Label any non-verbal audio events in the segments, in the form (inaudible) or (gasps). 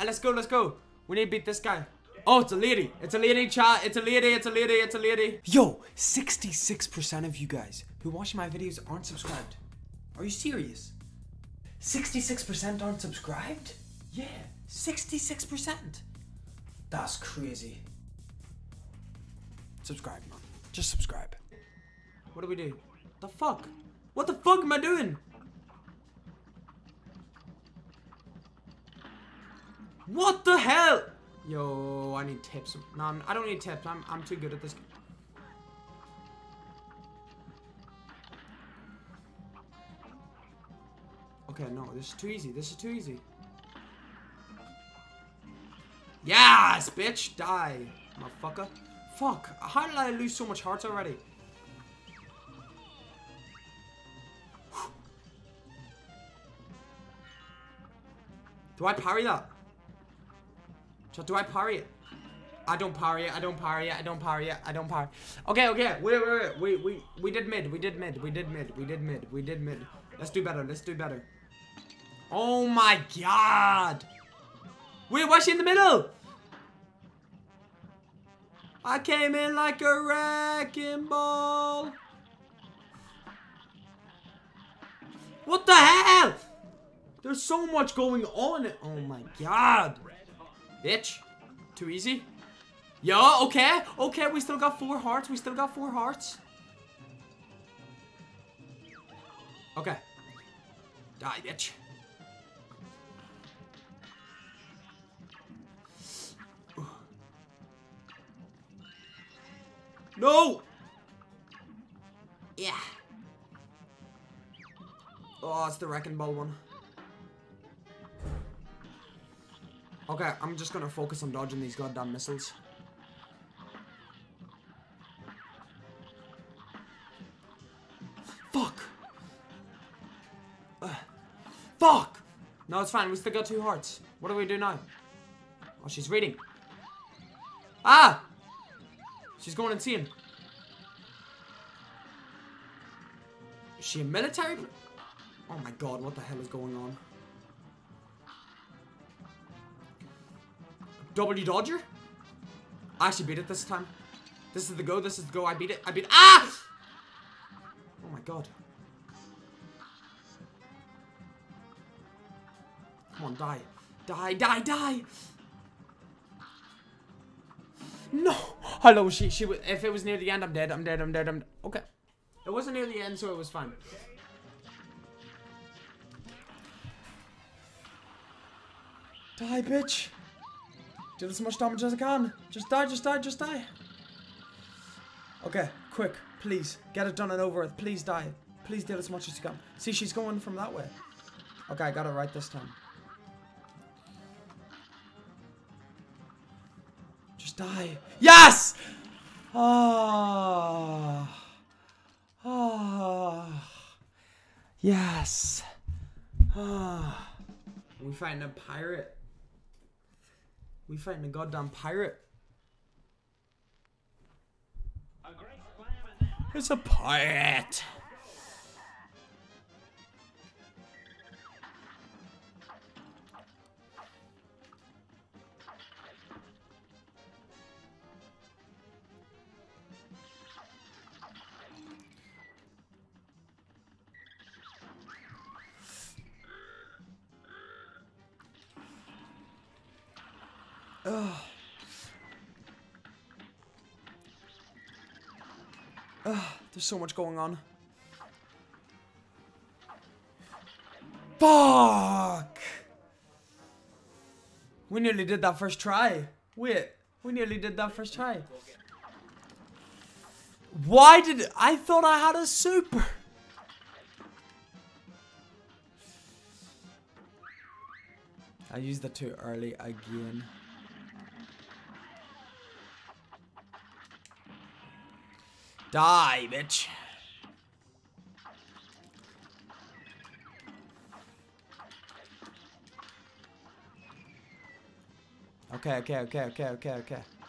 Ah, let's go, let's go. We need to beat this guy. Oh, it's a lady. It's a lady, chat. It's a lady, it's a lady, it's a lady. Yo, 66% of you guys who watch my videos aren't subscribed. Are you serious? 66% aren't subscribed? Yeah, 66%. That's crazy. Subscribe, man. Just subscribe. What do we do? The fuck? What the fuck am I doing? What the hell? Yo, I need tips. No, I'm, I do not need tips. I'm, I'm too good at this. Okay, no, this is too easy. This is too easy. Yes, bitch! Die, motherfucker. Fuck, how did I lose so much hearts already? Do I parry that? Do I parry it? I don't parry it, I don't parry it, I don't parry it, I don't parry Okay, okay, wait, wait, wait, we, we, we did mid, we did mid, we did mid, we did mid, we did mid. Let's do better, let's do better. Oh my god! Wait, why's she in the middle? I came in like a wrecking ball. What the hell? There's so much going on. Oh my god. Bitch. Too easy. Yeah, okay. Okay, we still got four hearts. We still got four hearts. Okay. Die, bitch. No! Yeah. Oh, it's the Wrecking Ball one. Okay, I'm just gonna focus on dodging these goddamn missiles. Fuck! Uh, fuck! No, it's fine. We still got two hearts. What do we do now? Oh, she's reading. Ah! She's going insane. Is she a military? Oh my god, what the hell is going on? W Dodger? I actually beat it this time. This is the go, this is the go, I beat it, I beat it. Ah! Oh my god. Come on, die. Die, die, die! No! Hello, she, she, if it was near the end, I'm dead, I'm dead, I'm dead, I'm, okay. It wasn't near the end, so it was fine. Die, bitch! Do as much damage as I can. Just die, just die, just die. Okay, quick, please. Get it done and over with. Please die. Please deal as much as you can. See, she's going from that way. Okay, I got it right this time. Just die. Yes! Ah. Ah. Yes. Ah. We find a pirate. We fighting a goddamn pirate. It's a pirate. Ugh. Ugh, there's so much going on. Fuck! We nearly did that first try. Wait, we nearly did that first try. Why did I thought I had a super? I used that too early again. Die, bitch. Okay, okay, okay, okay, okay, okay.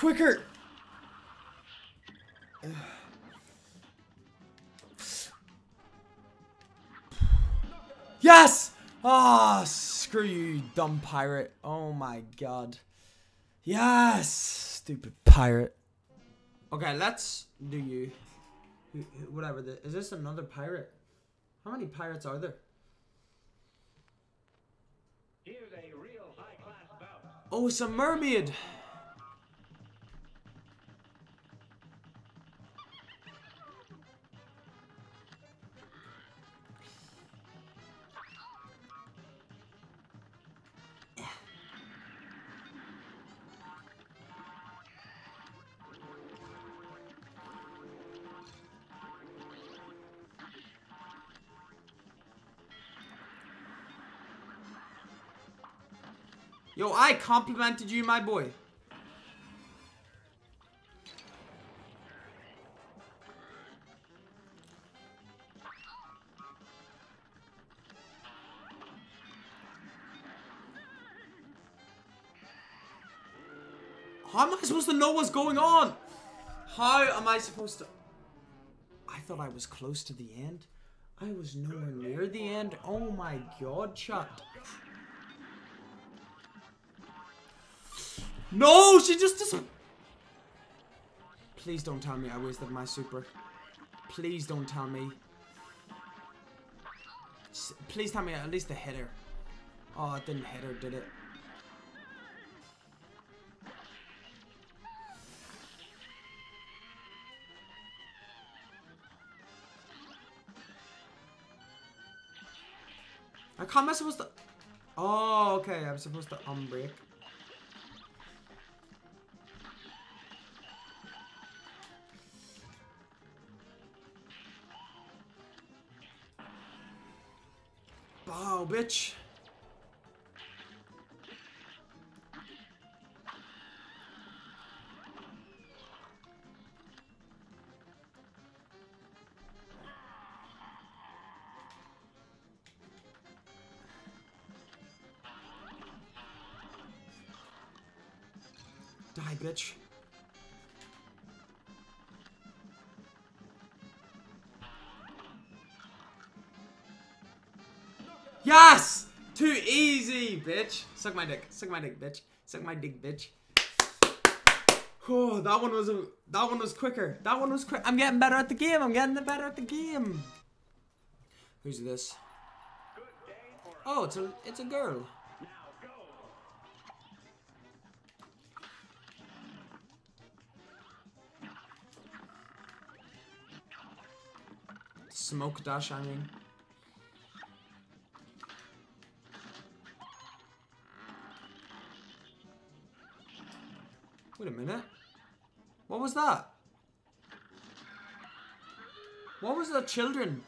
Quicker! Yes! Ah, oh, screw you, you dumb pirate. Oh my god. Yes! Stupid pirate. Okay, let's do you. Whatever. The, is this another pirate? How many pirates are there? Oh, it's a mermaid! Yo, I complimented you, my boy. How am I supposed to know what's going on? How am I supposed to... I thought I was close to the end. I was nowhere near the end. Oh my god, chat. No, she just doesn't. Please don't tell me I wasted my super. Please don't tell me. Please tell me at least a hitter. Oh, it didn't hit her, did it? I can't, am I supposed to... Oh, okay, I'm supposed to unbreak. Oh, bitch. Die, bitch. Yes! Too easy, bitch. Suck my dick. Suck my dick, bitch. Suck my dick, bitch. Oh, that one was a, that one was quicker. That one was quick. I'm getting better at the game. I'm getting better at the game. Who's this? Oh, it's a it's a girl. Smoke dash, I mean. Wait a minute. What was that? What was the children?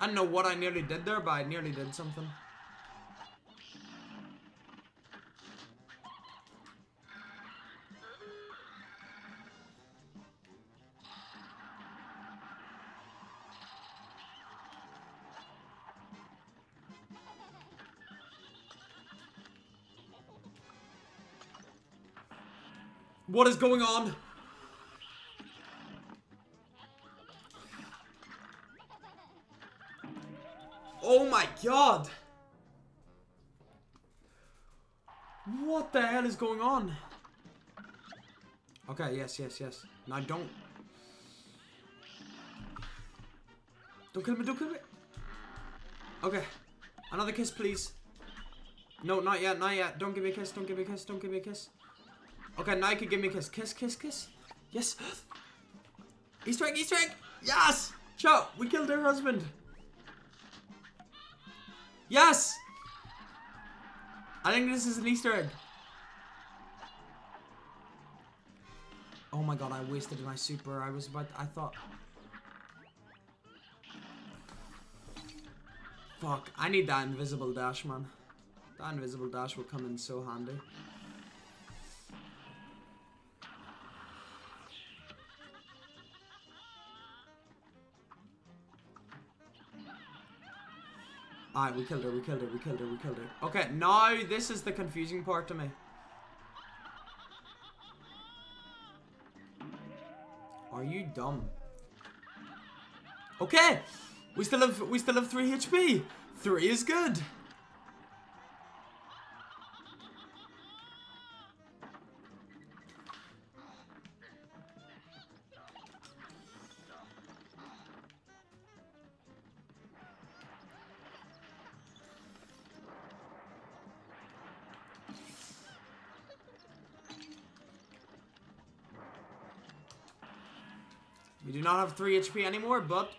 I don't know what I nearly did there, but I nearly did something. What is going on? Oh my god! What the hell is going on? Okay, yes, yes, yes. Now don't... Don't kill me, don't kill me! Okay. Another kiss, please. No, not yet, not yet. Don't give me a kiss, don't give me a kiss, don't give me a kiss. Okay, now you can give me a kiss. Kiss, kiss, kiss. Yes. (gasps) Easter egg, Easter egg. Yes. Cho, we killed her husband. Yes. I think this is an Easter egg. Oh my god, I wasted my super. I was about, I thought. Fuck, I need that invisible dash, man. That invisible dash will come in so handy. Alright, we killed her, we killed her, we killed her, we killed her. Okay, now this is the confusing part to me. Are you dumb? Okay! We still have we still have 3 HP! 3 is good! We do not have 3 HP anymore, but...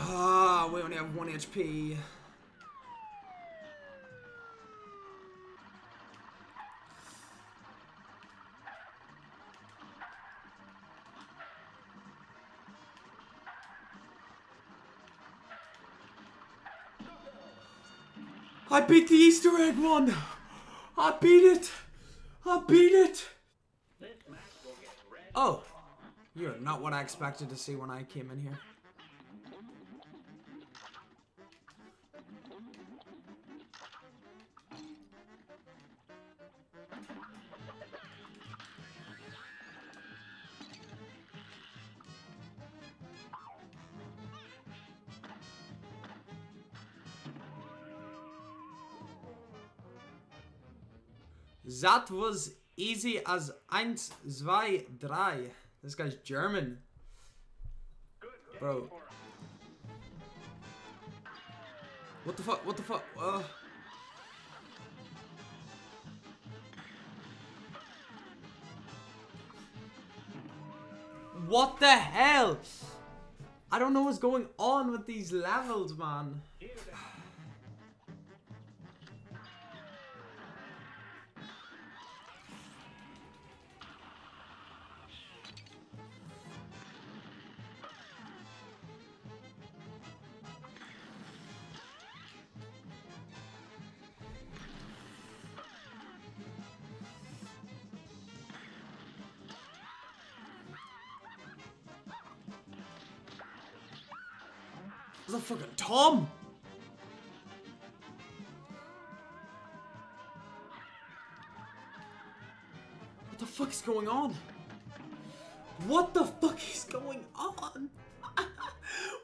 Ah, we only have 1 HP. Beat the Easter egg one. I beat it. I beat it. Oh, you're not what I expected to see when I came in here. That was easy as eins, zwei, drei. This guy's German. Bro. What the fuck? What the fuck? Uh. What the hell? I don't know what's going on with these levels, man. The fucking Tom! What the fuck is going on? What the fuck is going on? (laughs)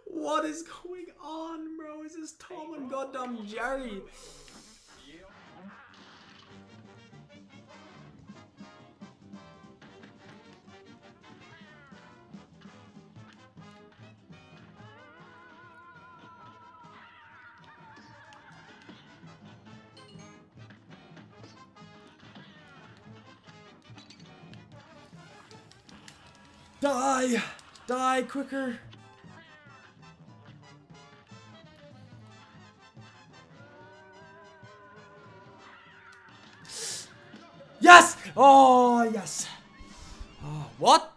what is going on, bro? Is this Tom and goddamn Jerry? Die! Die quicker! Yes! Oh, yes! Oh, what?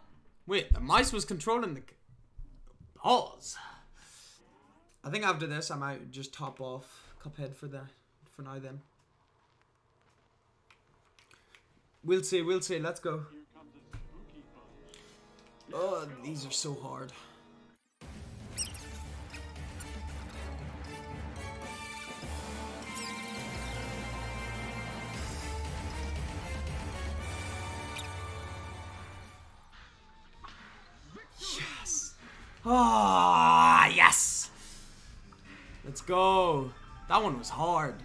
Wait, the mice was controlling the... Pause. I think after this, I might just top off Cuphead for the for now then. We'll see, we'll see, let's go. Oh, these are so hard. Yes. Ah, yes. Let's go. That one was hard.